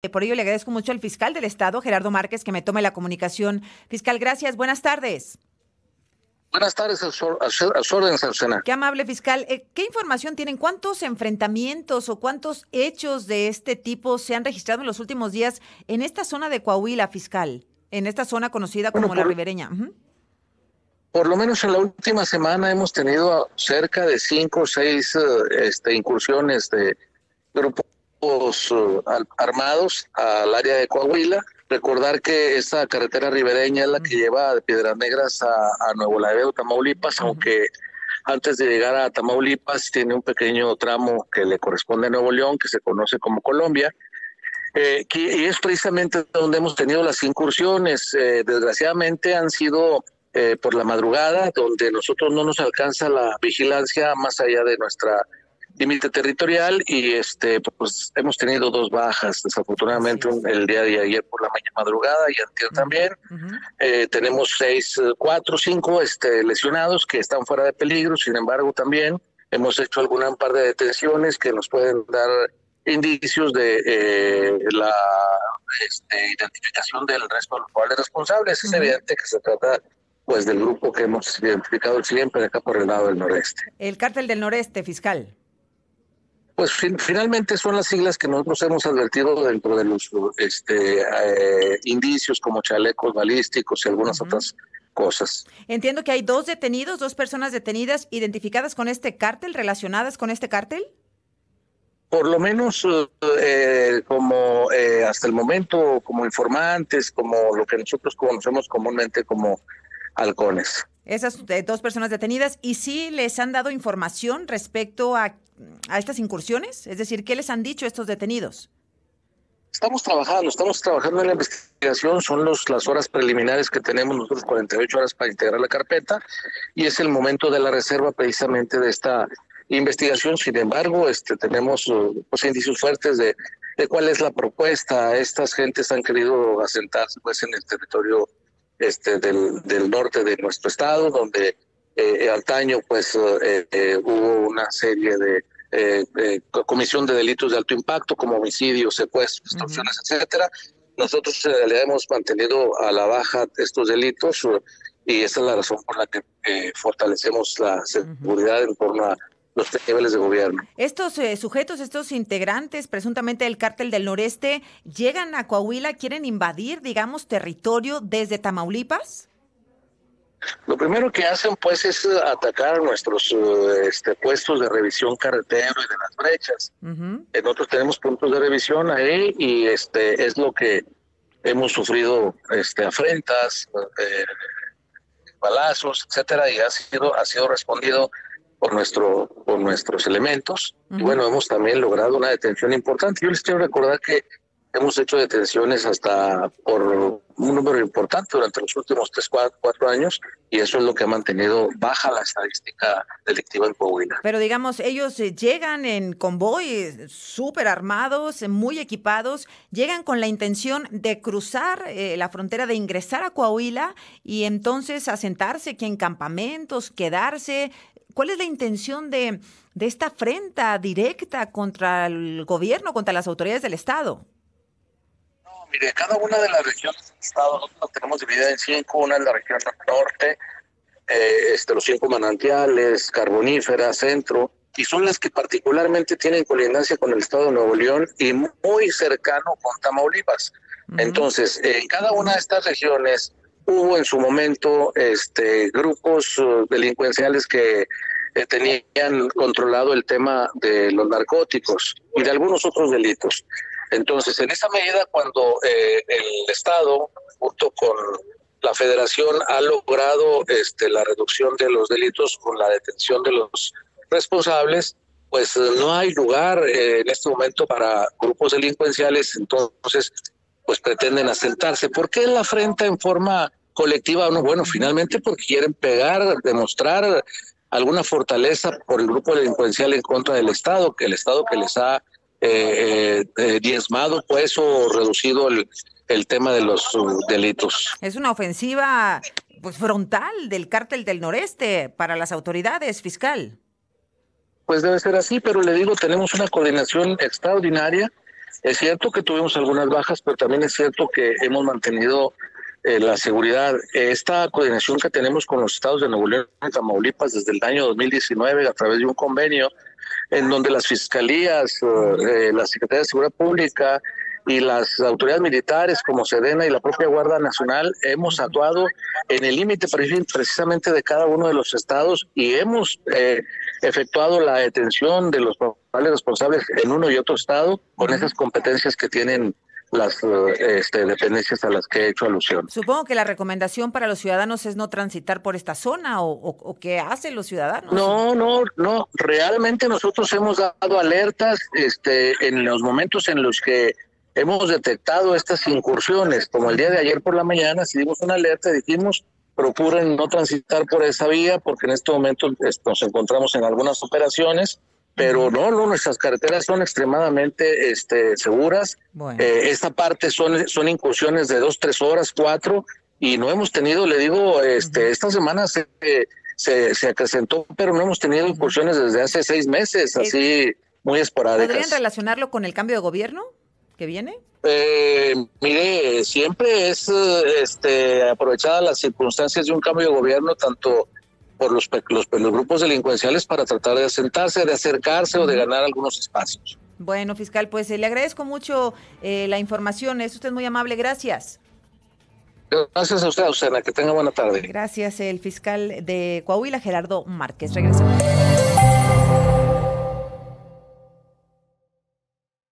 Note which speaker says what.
Speaker 1: Por ello le agradezco mucho al fiscal del Estado, Gerardo Márquez, que me tome la comunicación. Fiscal, gracias. Buenas tardes.
Speaker 2: Buenas tardes, a su, orden,
Speaker 1: Qué amable fiscal. Eh, ¿Qué información tienen? ¿Cuántos enfrentamientos o cuántos hechos de este tipo se han registrado en los últimos días en esta zona de Coahuila, fiscal? En esta zona conocida como la ribereña.
Speaker 2: Por lo menos en la última semana hemos tenido cerca de cinco o seis eh, este, incursiones de grupos armados al área de Coahuila Recordar que esa carretera ribereña es la que lleva de Piedras Negras a, Nuevo Laredo, Tamaulipas, aunque antes de llegar a Tamaulipas tiene un pequeño tramo que le corresponde a Nuevo León, que se conoce como Colombia. Eh, y es precisamente donde hemos tenido las incursiones. Eh, desgraciadamente han sido eh, por la madrugada, donde nosotros no nos alcanza la vigilancia más allá de nuestra límite territorial y este pues hemos tenido dos bajas desafortunadamente el día de ayer por la mañana madrugada y antes también. eh, tenemos seis cuatro cinco este lesionados que están fuera de peligro sin embargo también hemos hecho alguna par de detenciones que nos pueden dar indicios de eh, la este, identificación del resto de los cuales responsables. Es evidente que se trata pues del grupo que hemos identificado siempre acá por el lado del noreste.
Speaker 1: El cártel del noreste, fiscal.
Speaker 2: Pues finalmente son las siglas que nosotros hemos advertido dentro de los este, eh, indicios como chalecos balísticos y algunas otras cosas.
Speaker 1: Entiendo que hay dos detenidos, dos personas detenidas identificadas con este cártel, relacionadas con este cártel.
Speaker 2: Por lo menos eh, como eh, hasta el momento como informantes, como lo que nosotros conocemos comúnmente como halcones.
Speaker 1: Esas dos personas detenidas, ¿y si les han dado información respecto a a estas incursiones? Es decir, ¿qué les han dicho estos detenidos?
Speaker 2: Estamos trabajando, estamos trabajando en la investigación, son los, las horas preliminares que tenemos nosotros, 48 horas para integrar la carpeta, y es el momento de la reserva precisamente de esta investigación. Sin embargo, este, tenemos uh, pues, indicios fuertes de, de cuál es la propuesta. Estas gentes han querido asentarse pues, en el territorio este, del, del norte de nuestro estado, donde eh, antaño pues eh, eh, hubo una serie de comisión de delitos de alto impacto como homicidios, secuestros, extorsiones, etcétera. Nosotros le hemos mantenido a la baja estos delitos y esa es la razón por la que fortalecemos la seguridad en torno a los niveles de gobierno.
Speaker 1: Estos sujetos, estos integrantes presuntamente del cártel del noreste, llegan a Coahuila, quieren invadir, digamos, territorio desde Tamaulipas.
Speaker 2: Lo primero que hacen pues es eh, atacar nuestros eh, este, puestos de revisión carretero y de las brechas. Nosotros tenemos puntos de revisión ahí y este es lo que hemos sufrido este, afrentas, eh, balazos, etcétera, y ha sido, ha sido respondido por nuestro, por nuestros elementos. Y bueno, hemos también logrado una detención importante. Yo les quiero recordar que hemos hecho detenciones hasta por un número importante durante los últimos tres, cuatro, años y eso es lo que ha mantenido baja la estadística delictiva en Coahuila.
Speaker 1: Pero digamos, ellos eh, llegan en convoy súper armados, muy equipados, llegan con la intención de cruzar eh, la frontera, de ingresar a Coahuila y entonces asentarse aquí en campamentos, quedarse. ¿Cuál es la intención de, de esta afrenta directa contra el gobierno, contra las autoridades del Estado?
Speaker 2: mire, cada una de las regiones del estado nosotros tenemos dividida en cinco, una es la región norte, eh, este, los cinco manantiales, carbonífera, centro, y son las que particularmente tienen colindancia con el estado de Nuevo León y muy cercano con Tamaulipas. Entonces, en cada una de estas regiones hubo en su momento este, grupos uh, delincuenciales que eh, tenían controlado el tema de los narcóticos y de algunos otros delitos. Entonces, en esa medida, cuando eh, el Estado, junto con la Federación, ha logrado este, la reducción de los delitos con la detención de los responsables, pues no hay lugar eh, en este momento para grupos delincuenciales, entonces pues pretenden asentarse. ¿Por qué la afrenta en forma colectiva? bueno, finalmente porque quieren pegar, demostrar alguna fortaleza por el grupo delincuencial en contra del Estado, que el Estado que les ha eh, eh, diezmado pues o reducido el, el tema de los uh, delitos.
Speaker 1: Es una ofensiva pues frontal del cártel del noreste para las autoridades fiscal.
Speaker 2: Pues debe ser así, pero le digo, tenemos una coordinación extraordinaria Es cierto que tuvimos algunas bajas, pero también es cierto que hemos mantenido eh, la seguridad. Esta coordinación que tenemos con los estados de Nuevo León y Tamaulipas desde el año 2019 a través de un convenio en donde las fiscalías, eh, la Secretaría de Seguridad Pública y las autoridades militares como Sedena y la propia Guardia Nacional hemos actuado en el límite precisamente de cada uno de los estados y hemos eh, efectuado la detención de los responsables en uno y otro estado con esas competencias que tienen las este, dependencias a las que he hecho alusión.
Speaker 1: Supongo que la recomendación para los ciudadanos es no transitar por esta zona o, o, qué hacen los ciudadanos.
Speaker 2: No, no, no. Realmente nosotros hemos dado alertas este, en los momentos en los que hemos detectado estas incursiones, como el día de ayer por la mañana, si dimos una alerta, dijimos procuren no transitar por esa vía porque en este momento nos encontramos en algunas operaciones pero no, no, nuestras carreteras son extremadamente este, seguras. Eh, esta parte son, son incursiones de dos, tres horas, cuatro, y no hemos tenido, le digo, este, esta semana se, se, se, acrecentó, pero no hemos tenido incursiones desde hace seis meses, así muy esporádicas.
Speaker 1: ¿Podrían relacionarlo con el cambio de gobierno que viene?
Speaker 2: Eh, mire, siempre es este, aprovechada las circunstancias de un cambio de gobierno, tanto por los, los, los, grupos delincuenciales para tratar de asentarse, de acercarse o de ganar algunos espacios.
Speaker 1: Bueno, fiscal, pues eh, le agradezco mucho eh, la información, es usted muy amable, gracias.
Speaker 2: Gracias a usted, Susana, que tenga buena tarde.
Speaker 1: Gracias, el fiscal de Coahuila, Gerardo Márquez. Regresamos.